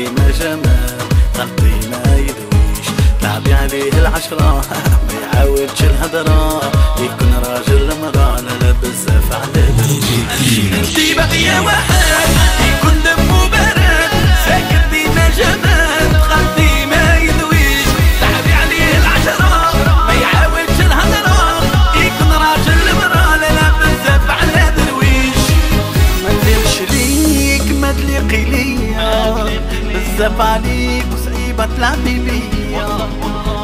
فينا جمال قلبي ما يدويش. تعبي عليه العشرة ما يعاودش الهدرة. تليقي ليا بزاف عليك وصعيبة تلعبي بيا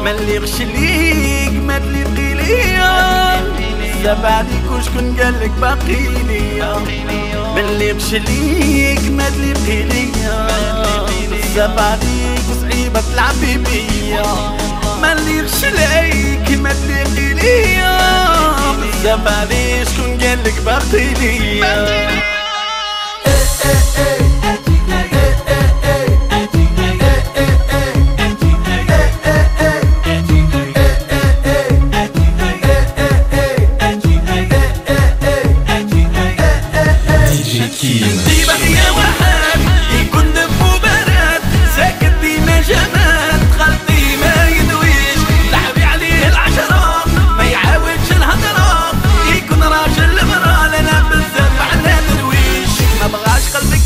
ما نليقش ليك ما تليقي ليا بزاف عليك وشكون قالك باقي ليا ما نليقش ليك ما تليقي ليا بزاف عليك وصعيبة تلعبي بيا ما نليقش ليك ما تليقي ليا بزاف عليك شكون قالك باقي ليا مسكين يكون ساكت ما يدويش. عليه ما يعاودش يكون راجل على درويش. ما بغاش قلبك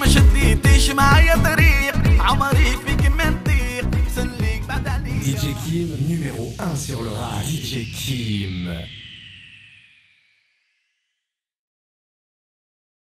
ما شديتيش معايا طريق. عمري فيك ما نطيق سليك بعد DJ Kim numéro 1 sur le rap DJ Kim